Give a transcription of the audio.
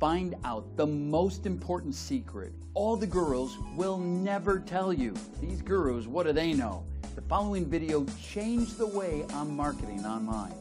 Find out the most important secret all the gurus will never tell you. These gurus, what do they know? The following video changed the way I'm marketing online.